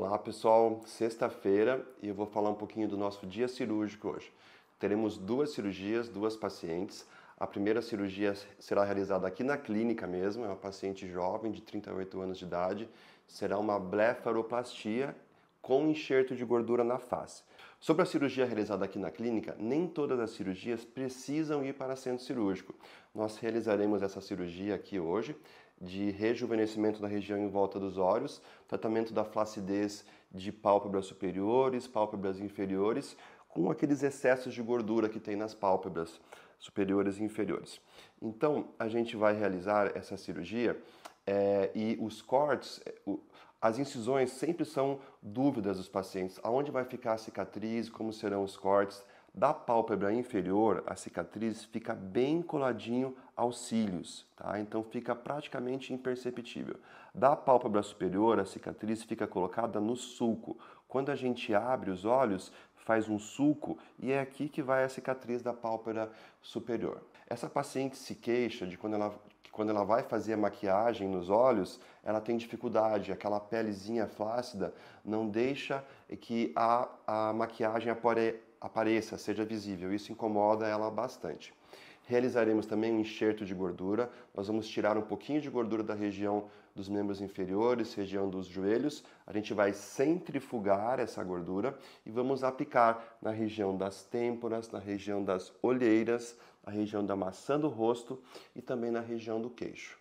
Olá pessoal, sexta-feira e eu vou falar um pouquinho do nosso dia cirúrgico hoje. Teremos duas cirurgias, duas pacientes. A primeira cirurgia será realizada aqui na clínica mesmo, é uma paciente jovem de 38 anos de idade. Será uma blefaroplastia com enxerto de gordura na face. Sobre a cirurgia realizada aqui na clínica, nem todas as cirurgias precisam ir para centro cirúrgico. Nós realizaremos essa cirurgia aqui hoje de rejuvenescimento da região em volta dos olhos, tratamento da flacidez de pálpebras superiores, pálpebras inferiores, com aqueles excessos de gordura que tem nas pálpebras superiores e inferiores. Então, a gente vai realizar essa cirurgia é, e os cortes, eh, as incisões sempre são dúvidas dos pacientes. Aonde vai ficar a cicatriz, como serão os cortes. Da pálpebra inferior, a cicatriz fica bem coladinho aos cílios, tá? Então fica praticamente imperceptível. Da pálpebra superior, a cicatriz fica colocada no sulco. Quando a gente abre os olhos, faz um sulco e é aqui que vai a cicatriz da pálpebra superior. Essa paciente se queixa de quando ela quando ela vai fazer a maquiagem nos olhos, ela tem dificuldade, aquela pelezinha flácida não deixa que a, a maquiagem apare, apareça, seja visível. Isso incomoda ela bastante. Realizaremos também um enxerto de gordura. Nós vamos tirar um pouquinho de gordura da região dos membros inferiores, região dos joelhos. A gente vai centrifugar essa gordura e vamos aplicar na região das têmporas, na região das olheiras, na região da maçã do rosto e também na região do queixo.